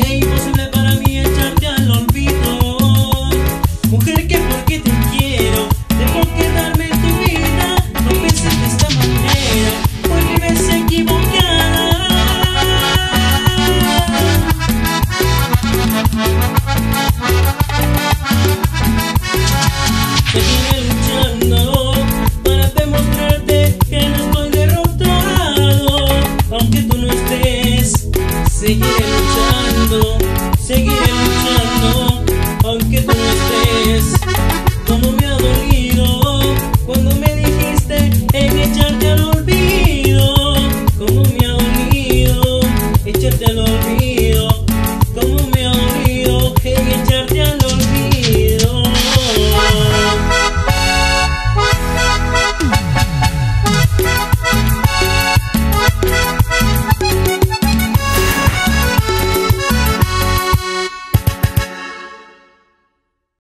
que imposible para mí echarte al olvido. Mujer, que porque te quiero, debo quedarme en tu vida. No pienses de esta manera, hoy vives equivocada. Seguiré luchando para demostrarte que no estoy derrotado, aunque tú no estés. Seguiré luchando luchando, seguiré luchando, aunque